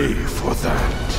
pay for that.